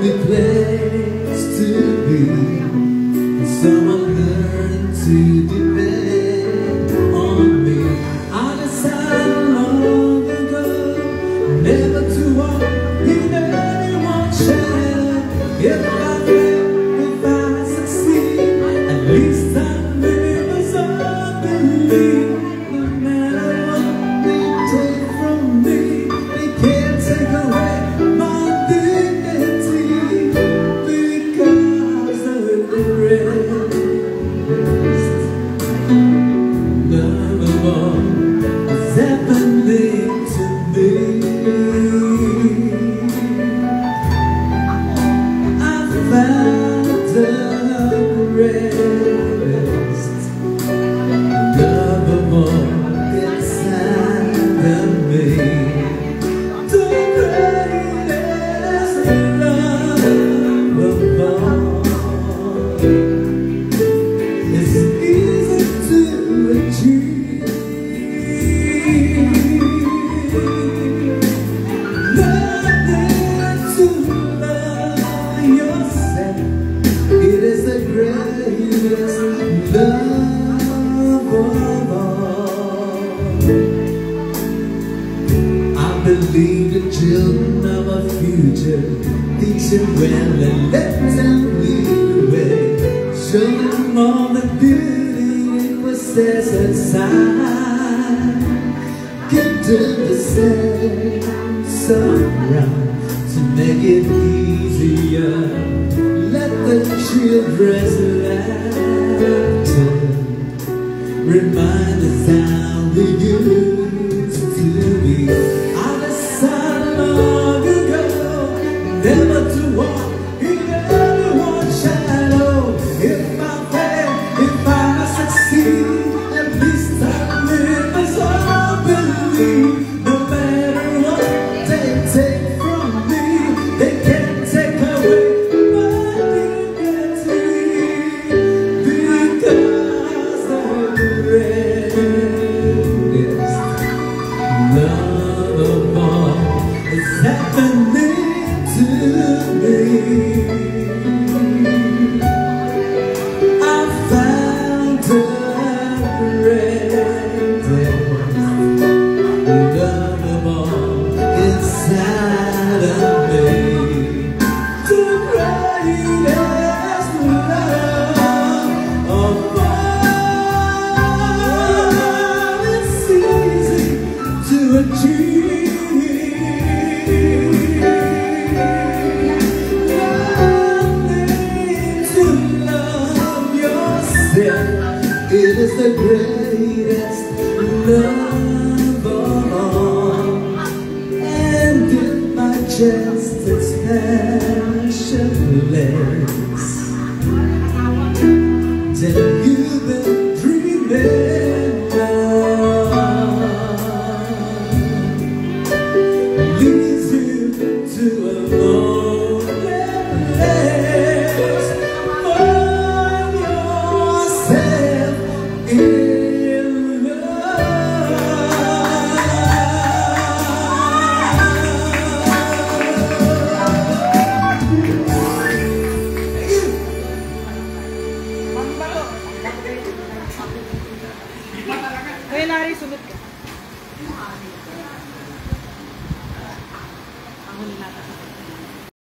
lonely place to be. And someone learned to depend on me I decided long ago Never to walk in anyone's shadow. If I fail, if I succeed At least believe the children of our future Teach them well and let them lead the way Show them all the beauty it possesses inside Give them the same surround to make it easier. Let the children's laughter remind us how the greatest love of all. And if my chance எல்லாரையும் சொல்லிருக்கேன்